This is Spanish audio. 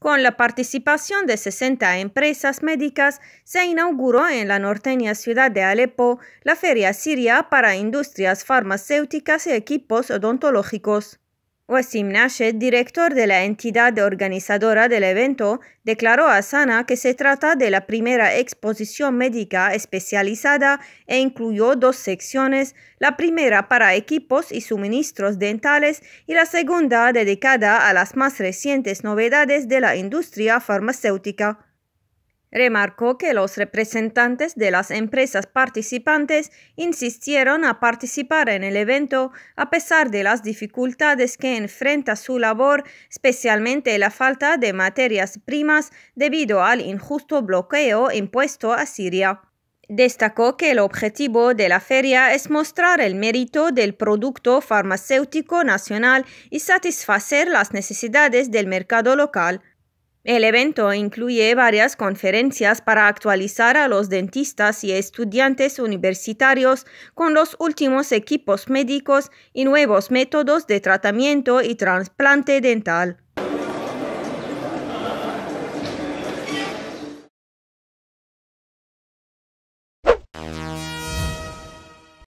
Con la participación de 60 empresas médicas, se inauguró en la norteña ciudad de Alepo la Feria Siria para industrias farmacéuticas y equipos odontológicos. Wasim Nashed, director de la entidad organizadora del evento, declaró a Sana que se trata de la primera exposición médica especializada e incluyó dos secciones, la primera para equipos y suministros dentales y la segunda dedicada a las más recientes novedades de la industria farmacéutica. Remarcó que los representantes de las empresas participantes insistieron a participar en el evento a pesar de las dificultades que enfrenta su labor, especialmente la falta de materias primas debido al injusto bloqueo impuesto a Siria. Destacó que el objetivo de la feria es mostrar el mérito del producto farmacéutico nacional y satisfacer las necesidades del mercado local. El evento incluye varias conferencias para actualizar a los dentistas y estudiantes universitarios con los últimos equipos médicos y nuevos métodos de tratamiento y trasplante dental.